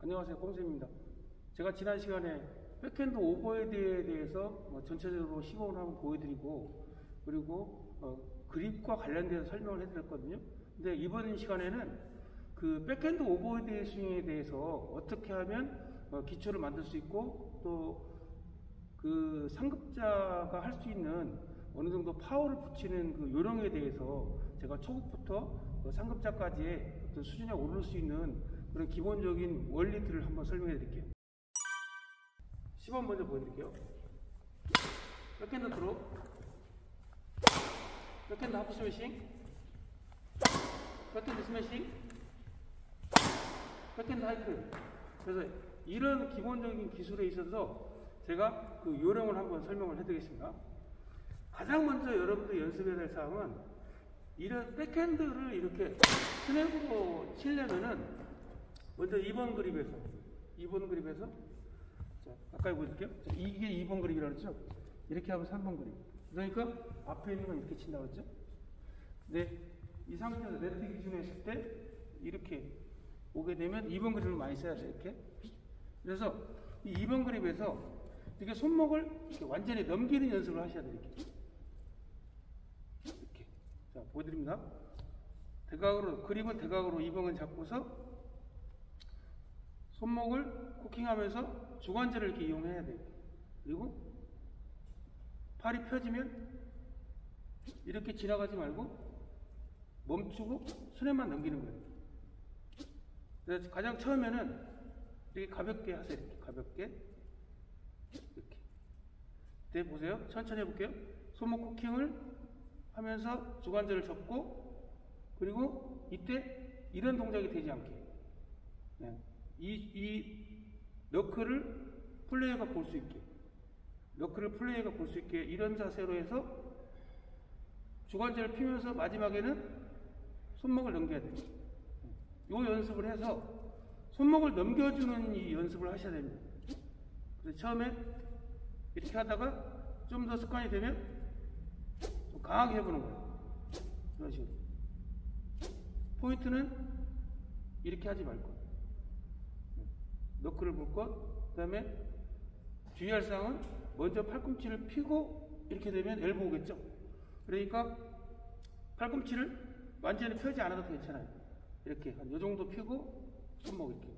안녕하세요. 꼼쌤입니다. 제가 지난 시간에 백핸드 오버헤드에 대해서 뭐 전체적으로 시범을 한번 보여드리고 그리고 어, 그립과 관련돼서 설명을 해드렸거든요. 근데 이번 시간에는 그 백핸드 오버헤드 스윙에 대해서 어떻게 하면 어, 기초를 만들 수 있고 또 그 상급자가 할 수 있는 어느 정도 파워를 붙이는 그 요령에 대해서 제가 초급부터 그 상급자까지의 어떤 수준에 오를 수 있는 그런 기본적인 원리들을 한번 설명해 드릴게요. 시범 먼저 보여드릴게요. 백핸드 드롭, 백핸드 하프 스매싱, 백핸드 스매싱, 백핸드 하이클리어. 그래서 이런 기본적인 기술에 있어서 제가 그 요령을 한번 설명을 해드리겠습니다. 가장 먼저 여러분들 연습해야 될 사항은 이런 백핸드를 이렇게 스냅으로 치려면은 먼저 2번 그립에서 2번 그립에서 자, 가까이 보여드릴게요. 자, 이게 2번 그립이라고 그랬죠? 이렇게 하면 3번 그립. 그러니까 앞에 있는 건 이렇게 친다고 그랬죠? 근데 이 상태에서 네트 기준에 있을 때 이렇게 오게 되면 2번 그립을 많이 써야 돼 이렇게. 그래서 이 2번 그립에서 이렇게 손목을 이렇게 완전히 넘기는 연습을 하셔야. 이렇게. 이렇게. 자, 보여드립니다. 대각으로, 그립은 대각으로 2번을 잡고서 손목을 코킹하면서 주관절을 이렇게 이용해야 돼요. 그리고 팔이 펴지면 이렇게 지나가지 말고 멈추고 수레만 넘기는 거예요. 그래서 가장 처음에는 이렇게 가볍게 하세요. 이렇게 가볍게. 이렇게. 네, 보세요. 천천히 해볼게요. 손목 코킹을 하면서 주관절을 접고 그리고 이때 이런 동작이 되지 않게 네. 이, 이 너클을 플레이어가 볼 수 있게 너클을 플레이어가 볼 수 있게 이런 자세로 해서 주관절을 피면서 마지막에는 손목을 넘겨야 돼요. 이 연습을 해서 손목을 넘겨주는 이 연습을 하셔야 됩니다. 그래서 처음에 이렇게 하다가 좀 더 습관이 되면 좀 강하게 해보는 거예요. 이런 식으로. 포인트는 이렇게 하지 말고. 너클을 볼 것, 그 다음에 주의할 사항은 먼저 팔꿈치를 피고 이렇게 되면 엘보겠죠. 그러니까 팔꿈치를 완전히 펴지 않아도 괜찮아요. 이렇게 한 요 정도 피고 손목 이렇게.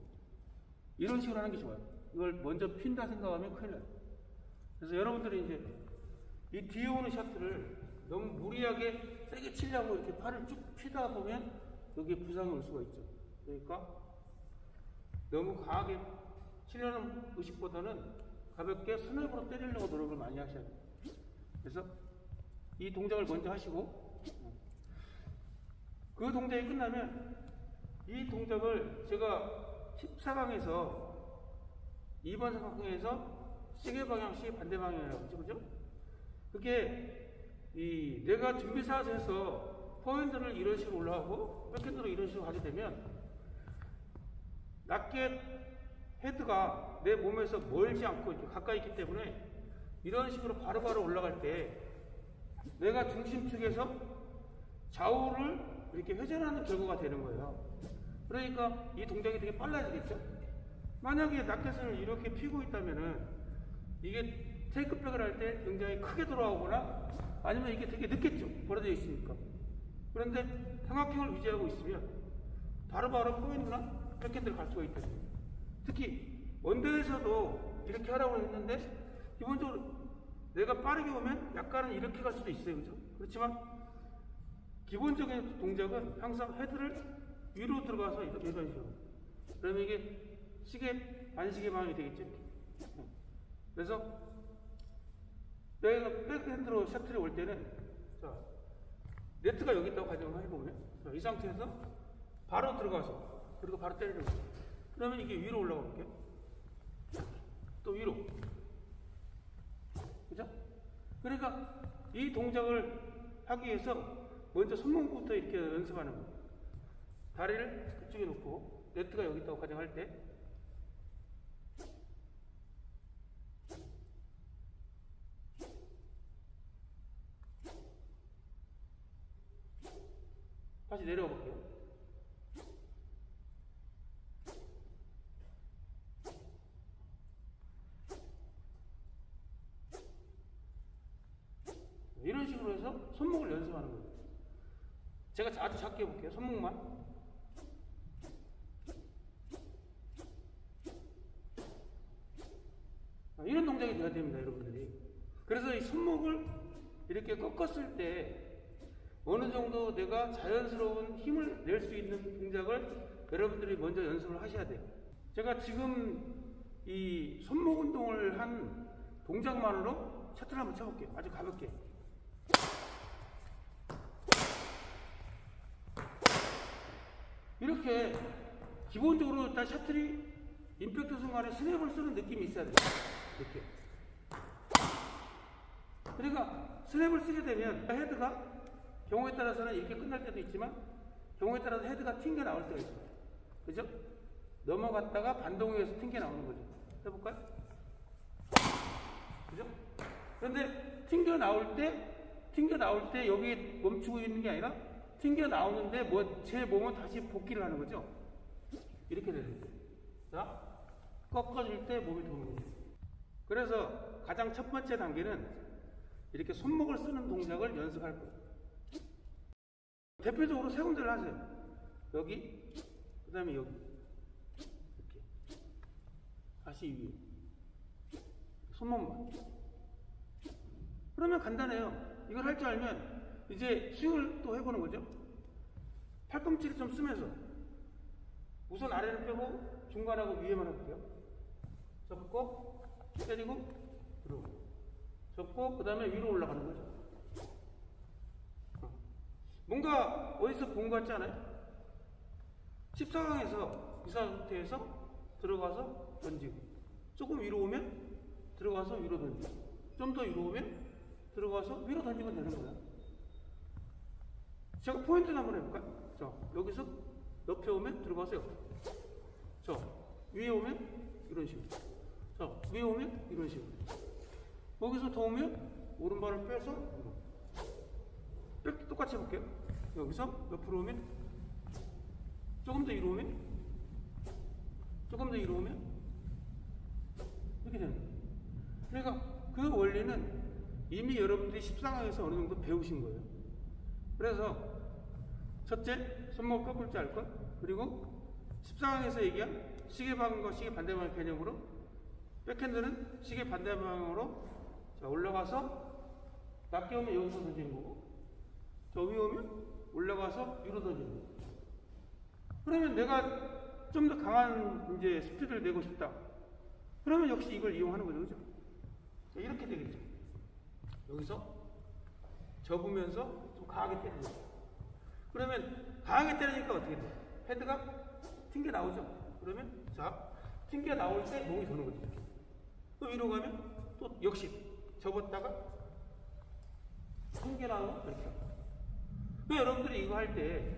이런 식으로 하는 게 좋아요. 이걸 먼저 핀다 생각하면 큰일 나요. 그래서 여러분들이 이제 이 뒤에 오는 셔틀을 너무 무리하게 세게 치려고 이렇게 팔을 쭉 피다 보면 여기에 부상이 올 수가 있죠. 그러니까 너무 강하게 치려는 의식보다는 가볍게 스냅으로 때리려고 노력을 많이 하셔야 돼요. 그래서 이 동작을 먼저 하시고 그 동작이 끝나면 이 동작을 제가 14강에서 2번 삼각형에서 시계 방향식 반대 방향이라고 했죠. 그죠? 그게 이 내가 준비 사에서 해서 포인트를 이런 식으로 올라가고 백핸드로 이런 식으로 하게 되면 낮게 헤드가 내 몸에서 멀지 않고 가까이 있기 때문에 이런 식으로 바로바로 바로 올라갈 때 내가 중심 측에서 좌우를 이렇게 회전하는 결과가 되는 거예요. 그러니까 이 동작이 되게 빨라지겠죠? 만약에 라켓을 이렇게 피고 있다면은 이게 테이크백을 할 때 굉장히 크게 돌아오거나 아니면 이게 되게 늦겠죠. 벌어져 있으니까. 그런데 삼각형을 유지하고 있으면 바로바로 포인트나 백핸드를 갈 수가 있다. 특히 원대에서도 이렇게 하라고 했는데 기본적으로 내가 빠르게 오면 약간은 이렇게 갈 수도 있어요. 그죠? 그렇지만 기본적인 동작은 항상 헤드를 위로 들어가서 이런 식으로. 그러면 이게 시계, 반시계 방향이 되겠죠. 그래서 내가 백핸드로 셔틀이 올 때는 자, 네트가 여기 있다고 가정을 해보면 자, 이 상태에서 바로 들어가서 그리고 바로 때리는 거예요. 그러면 이게 위로 올라가 볼게요. 또 위로. 그죠? 그러니까 이 동작을 하기 위해서 먼저 손목부터 이렇게 연습하는 거예요. 다리를 그쪽에 놓고 네트가 여기 있다고 가정할 때 다시 내려가 볼게요. 식으로 해서 손목을 연습하는 거예요. 제가 아주 작게 해볼게요. 손목만. 아, 이런 동작이 돼야 됩니다, 여러분들이. 그래서 이 손목을 이렇게 꺾었을 때 어느 정도 내가 자연스러운 힘을 낼 수 있는 동작을 여러분들이 먼저 연습을 하셔야 돼요. 제가 지금 이 손목 운동을 한 동작만으로 셔틀 한번 쳐볼게요. 아주 가볍게. 이렇게 기본적으로 일단 셔틀이 임팩트 순간에 스냅을 쓰는 느낌이 있어야 돼요. 이렇게. 그러니까 스냅을 쓰게 되면 헤드가 경우에 따라서는 이렇게 끝날 때도 있지만 경우에 따라서 헤드가 튕겨 나올 때가 있어요. 그죠? 넘어갔다가 반동에서 튕겨 나오는 거죠. 해볼까요? 그죠? 그런데 튕겨 나올 때, 튕겨 나올 때 여기 멈추고 있는 게 아니라 튕겨 나오는데 뭐 제 몸은 다시 복귀를 하는 거죠. 이렇게 되는 거예요. 자, 꺾어질 때 몸이 도는 거죠. 그래서 가장 첫 번째 단계는 이렇게 손목을 쓰는 동작을 연습할 거예요. 대표적으로 세 군데를 하세요. 여기, 그 다음에 여기. 이렇게. 다시 위에. 손목만. 그러면 간단해요. 이걸 할 줄 알면 이제 스윙을 또 해보는 거죠. 팔꿈치를 좀 쓰면서 우선 아래를 빼고 중간하고 위에만 해볼게요. 접고 때리고 들어오고 접고 그 다음에 위로 올라가는 거죠. 어. 뭔가 어디서 본 것 같지 않아요? 14강에서 이 상태에서 들어가서 던지고 조금 위로 오면 들어가서 위로 던지고 좀 더 위로 오면 들어가서 위로 던지면 되는 거야. 제가 포인트 한번 해볼까요? 자, 여기서 옆에 오면 들어가서 옆에. 자, 위에 오면 이런 식으로. 자, 위에 오면 이런 식으로. 여기서 더 오면 오른발을 빼서. 백 똑같이 해볼게요. 여기서 옆으로 오면 조금 더 위로 오면 조금 더 위로 오면 이렇게 되는 거예요. 그러니까 그 원리는 이미 여러분들이 14강에서 어느 정도 배우신 거예요. 그래서 첫째, 손목 꺾을 줄 알 것. 그리고 14강에서 얘기한 시계 방향과 시계 반대 방향 개념으로 백핸드는 시계 반대 방향으로 자, 올라가서 낮게 오면 여기서 던지는 거고 저 위에 오면 올라가서 위로 던지는 거고 그러면 내가 좀 더 강한 이제 스피드를 내고 싶다. 그러면 역시 이걸 이용하는 거죠. 그죠? 자, 이렇게 되겠죠. 여기서 접으면서 좀 강하게 때리는 거죠. 그러면 강하게 때리니까 어떻게 돼? 헤드가 튕겨 나오죠? 그러면 자, 튕겨 나올 때 몸이 도는 거죠. 또 위로 가면 또 역시 접었다가 튕겨 나오면 이렇게. 그 여러분들이 이거 할 때,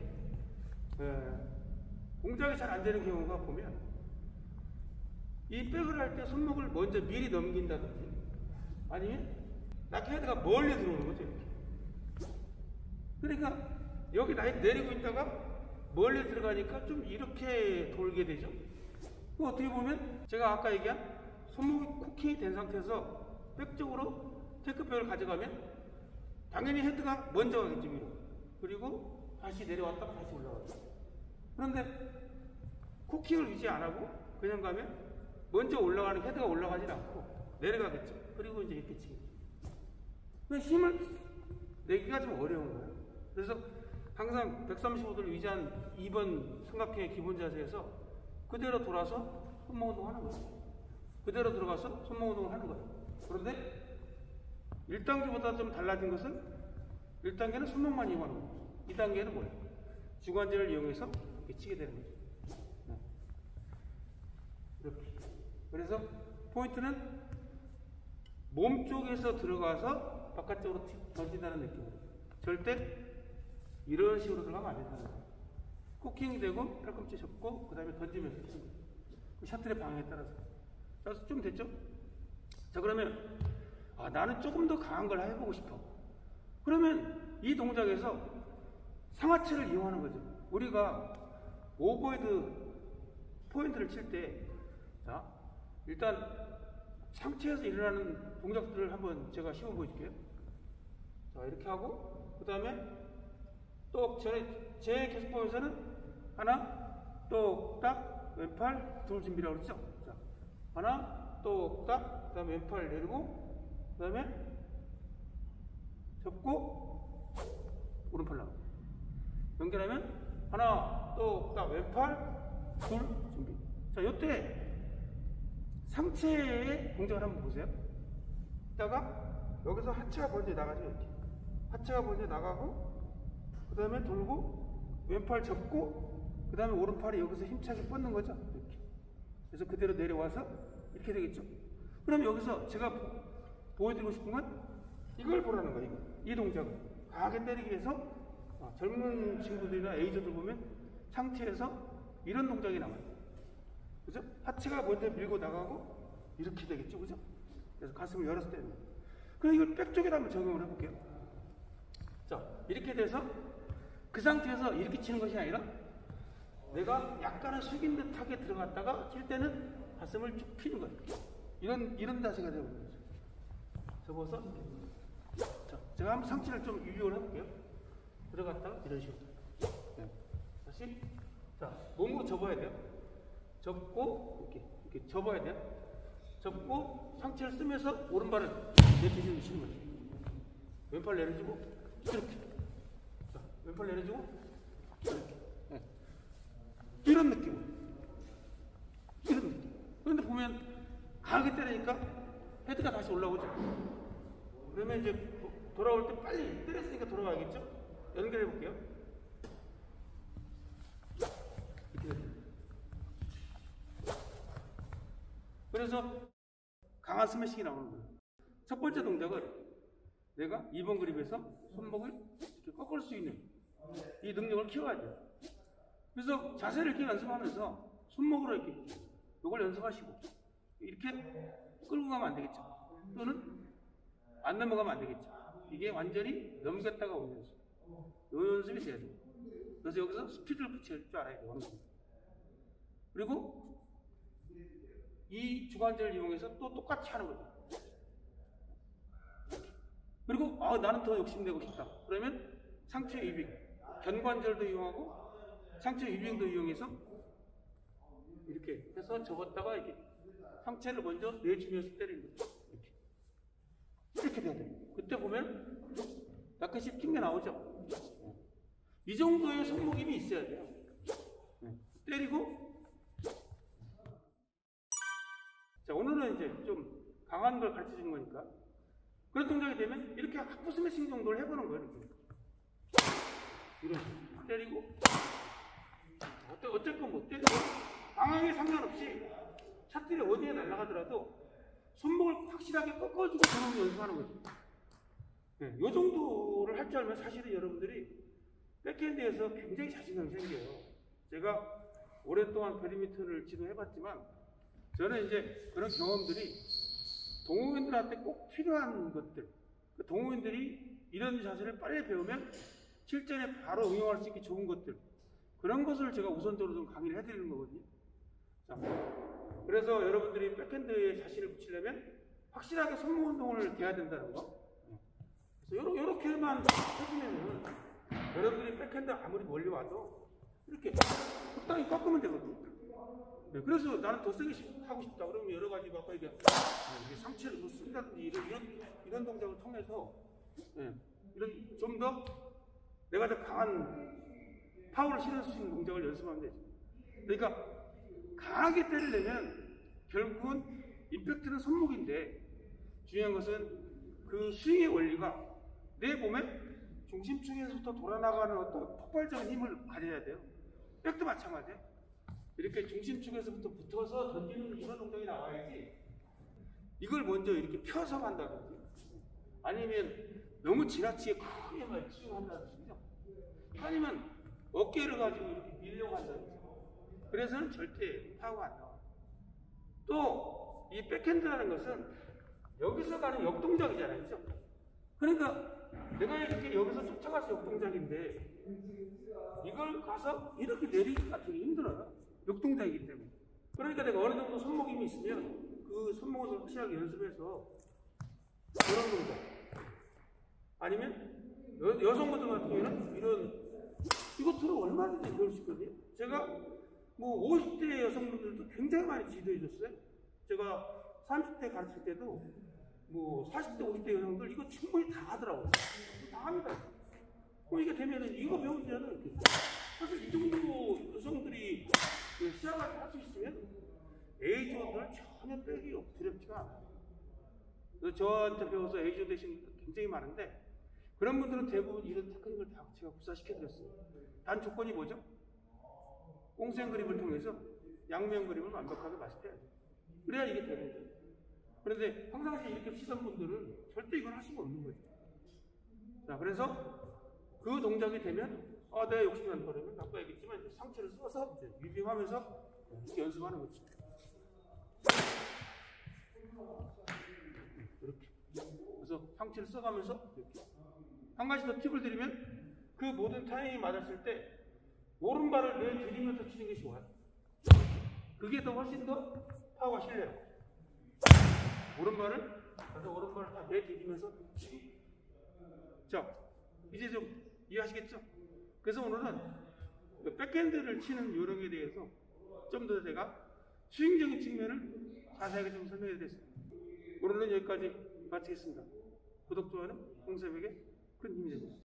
에, 공작이 잘 안 되는 경우가 보면 이 백을 할 때 손목을 먼저 미리 넘긴다든지 아니면 낙 헤드가 멀리 들어오는 거죠. 이렇게. 그러니까 여기 라인 내리고 있다가 멀리 들어가니까 좀 이렇게 돌게 되죠. 그 어떻게 보면 제가 아까 얘기한 손목이 코킹이 된 상태에서 백쪽으로 테크백을 가져가면 당연히 헤드가 먼저 가겠죠 위로. 그리고 다시 내려왔다가 다시 올라가죠. 그런데 코킹을 유지 안 하고 그냥 가면 먼저 올라가는 헤드가 올라가지 않고 내려가겠죠. 그리고 이제 이렇게 치겠죠. 그 힘을 내기가 좀 어려운 거예요. 그래서 항상 135도를 위지한 2번 삼각형의 기본 자세에서 그대로 돌아서 손목 운동을 하는 거예요. 그대로 들어가서 손목 운동을 하는 거예요. 그런데 1단계보다 좀 달라진 것은 1단계는 손목만 이용하는 거예요. 2단계는 뭐예요? 주관제를 이용해서 이렇게 치게 되는 거죠. 네. 이렇게. 그래서 포인트는 몸 쪽에서 들어가서 바깥쪽으로 던진다는 느낌으로. 절대 이런 식으로 들어가면 안 된다는 거예요. 쿠킹이 되고 팔꿈치 접고 그 다음에 던지면서. 그 셔틀의 방향에 따라서. 그래서 좀 됐죠? 자 그러면 아, 나는 조금 더 강한 걸 해보고 싶어. 그러면 이 동작에서 상하체를 이용하는 거죠. 우리가 오버헤드 포핸드를 칠 때, 자, 일단 상체에서 일어나는 동작들을 한번 제가 시범 보여줄게요. 자, 이렇게 하고, 그 다음에 또 전에 제 계속법에서는 하나, 똑딱, 왼팔, 둘 준비라고 그랬죠? 자, 하나, 똑딱, 그 다음에 왼팔 내리고, 그 다음에 접고, 오른팔 나가고. 연결하면 하나, 똑딱, 왼팔, 둘 준비. 자, 요때 상체의 동작을 한번 보세요. 이따가 여기서 하체가 먼저 나가죠, 이렇게. 하체가 먼저 나가고, 그 다음에 돌고, 왼팔 접고, 그 다음에 오른팔이 여기서 힘차게 뻗는 거죠. 이렇게. 그래서 그대로 내려와서 이렇게 되겠죠. 그럼 여기서 제가 보- 보여드리고 싶은 건 이걸 보라는 거예요. 이 동작을. 강하게 때리기 위해서 어, 젊은 친구들이나 에이저들 보면 상체에서 이런 동작이 나와요. 그죠? 하체가 먼저 밀고 나가고 이렇게 되겠죠. 그죠? 그래서 가슴을 열어서 거예요. 그럼 이걸 백 쪽에다 한번 적용을 해볼게요. 자, 이렇게 돼서 그 상태에서 이렇게 치는 것이 아니라 내가 약간은 숙인 듯하게 들어갔다가 칠 때는 가슴을 쭉 피는 거예요. 이런 이런 자세가 되는 거죠. 접어서 자, 제가 한번 상체를 좀 유용을 해볼게요. 들어갔다가 이런 식으로. 네. 다시 자 몸으로 접어야 돼요. 접고 이렇게 이렇게 접어야 돼요. 접고 상체를 쓰면서 오른발을 내뒤로 치는 거죠. 왼팔 내려주고 이렇게. 자, 왼팔 내려주고 이렇게. 네. 이런 느낌. 이런 느낌. 그런데 보면 강하게 때리니까 헤드가 다시 올라오죠. 그러면 이제 도- 돌아올 때 빨리 때렸으니까 돌아가겠죠? 연결해 볼게요. 그래서 강한 스매싱이 나오는 거예요. 첫 번째 동작은 내가 2번 그립에서 손목을 이렇게 꺾을 수 있는 이 능력을 키워야 돼요. 그래서 자세를 이렇게 연습하면서 손목으로 이렇게 이걸 연습하시고 이렇게 끌고 가면 안 되겠죠. 또는 안 넘어가면 안 되겠죠. 이게 완전히 넘겼다가 오는 연습. 요 연습이 돼야 돼요. 그래서 여기서 스피드를 붙일 줄 알아야. 어느 정도. 그리고 이 주관절을 이용해서 또 똑같이 하는 거죠. 그리고 아, 나는 더 욕심내고 싶다. 그러면 상체 위빙, 견관절도 이용하고 상체 위빙도 이용해서 이렇게 해서 접었다가 이렇게 상체를 먼저 내주면서 때리는 거죠. 이렇게. 이렇게 돼야 돼요. 그때 보면 약간씩 튕겨 나오죠. 이 정도의 손목임이 있어야 돼요. 네. 때리고 자 오늘은 이제 좀 강한 걸 가르쳐 주는 거니까 그런 동작이 되면 이렇게 하프 스매싱 정도를 해보는 거예요. 이렇게. 이런 식으로. 때리고 어때, 어쨌건 뭐 때리고 방향에 상관없이 샷들이 어디에 날아가더라도 손목을 확실하게 꺾어주고 저는 연습하는 거죠. 네, 요 정도를 할 줄 알면 사실은 여러분들이 백핸드에서 굉장히 자신감이 생겨요. 제가 오랫동안 배드민턴을 지도해봤지만 저는 이제 그런 경험들이 동호인들한테 꼭 필요한 것들, 그 동호인들이 이런 자세를 빨리 배우면 실전에 바로 응용할 수 있게 좋은 것들, 그런 것을 제가 우선적으로 좀 강의를 해드리는 거거든요. 자, 그래서 여러분들이 백핸드에 자신을 붙이려면 확실하게 손목 운동을 돼야 된다는 거. 그래서 요러, 요렇게만 해주면은 여러분들이 백핸드 아무리 멀리 와도 이렇게 적당히 꺾으면 되거든요. 네, 그래서 나는 더 세게 싶- 하고 싶다. 그러면 여러 가지 막 네, 이게 상체를 뭐 쓴다든지 이런, 이런, 이런 동작을 통해서 네, 이런 좀더 내가 더 강한 파워를 실을 수 있는 동작을 연습하면 되죠. 그러니까 강하게 때리려면 결국은 임팩트는 손목인데 중요한 것은 그 스윙의 원리가 내 몸에 중심축에서부터 돌아나가는 어떤 폭발적인 힘을 가져야 돼요. 백도 마찬가지예요. 이렇게 중심축에서부터 붙어서 던지는 이런 동작이 나와야지 이걸 먼저 이렇게 펴서 간다든지 아니면 너무 지나치게 크게 막 치유한다든지요. 아니면 어깨를 가지고 한다든지 그래서는 절대 파워가 안 나와요. 또 이 백핸드라는 것은 여기서 가는 역동작이잖아요. 그죠? 그러니까 내가 이렇게 여기서 쫓아가서 역동작인데 이걸 가서 이렇게 내리기가 되게 힘들어요. 역동작이기 때문에. 그러니까 내가 어느 정도 손목임이 있으면 그 손목을 확실하게 연습해서 그런 동작. 아니면 여, 여성분들 같은 경우는 이런 이것들을 얼마든지 배울 수 있거든요. 제가 뭐 50대 여성분들도 굉장히 많이 지도해 줬어요. 제가 30대 가르칠 때도 뭐 40대, 50대 여성들 이거 충분히 다 하더라고요. 다 합니다. 뭐 이게 되면은 이거 배우면은 사실 이 정도 여성들이 그 시작을 할수 있으면 에이즈원들 전혀 빼기 없- 두렵지가 않아요. 저한테 배워서 되신 분들 굉장히 많은데 그런 분들은 대부분 이런 테크닉을 다 제가 구사시켜 드렸어요. 단 조건이 뭐죠? 꽁생 그림을 통해서 양면 그림을 완벽하게 돼요. 그래야 이게 되는 거예요. 그런데 평상시에 이렇게 치던 분들은 절대 이걸 할 수가 없는 거죠. 자, 그래서 그 동작이 되면 아, 내가 욕심이 난다 그러면 바꿔야겠지만 상체를 써서 이제 유빙하면서 연습하는 거죠. 이렇게. 그래서 상체를 써가면서 이렇게. 한 가지 더 팁을 드리면 그 모든 타이밍이 맞았을 때 오른발을 내들이면서 치는 게 좋아요. 그게 더 훨씬 더 파워가 실려요. 오른발을 그래서 오른발을 다 내디디면서 치기. 자, 이제 좀 이해하시겠죠? 그래서 오늘은 그 백핸드를 치는 요령에 대해서 좀 더 제가 스윙적인 측면을 자세하게 좀 설명해 드렸습니다. 오늘은 여기까지 마치겠습니다. 구독, 좋아요는 홍세백의 큰 힘이 됩니다.